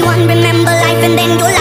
anyone. Remember life and then your life